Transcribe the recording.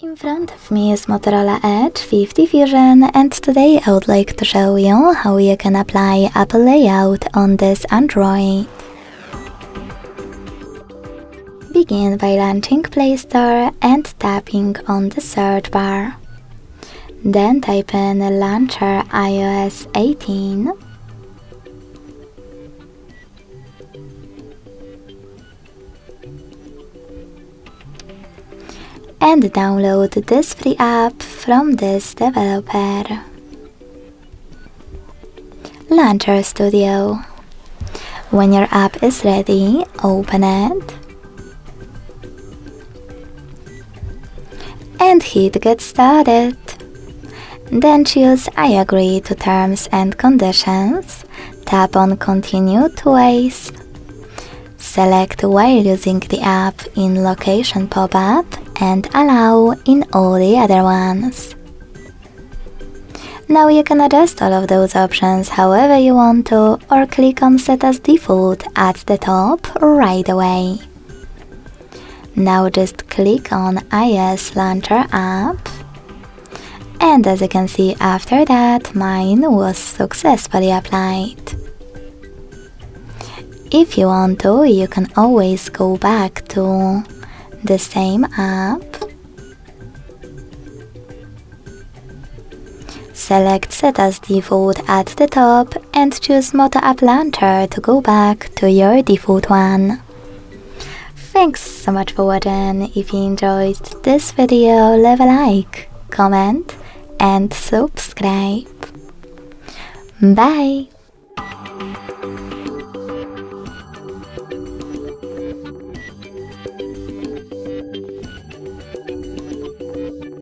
In front of me is Motorola Edge 50 Fusion and today I would like to show you how you can apply Apple Layout on this Android. Begin by launching Play Store and tapping on the search bar. Then type in Launcher iOS 18 and download this free app from this developer. Launcher Studio. When your app is ready, open it and hit get started. Then choose I agree to terms and conditions, tap on continue twice. Select while using the app in location pop-up and allow in all the other ones. Now you can adjust all of those options however you want to or click on set as default at the top right away. Now just click on iOS Launcher app and as you can see after that mine was successfully applied. If you want to, you can always go back to the same app. Select Set as Default at the top and choose Moto App Launcher to go back to your default one. Thanks so much for watching. If you enjoyed this video, leave a like, comment and subscribe. Bye!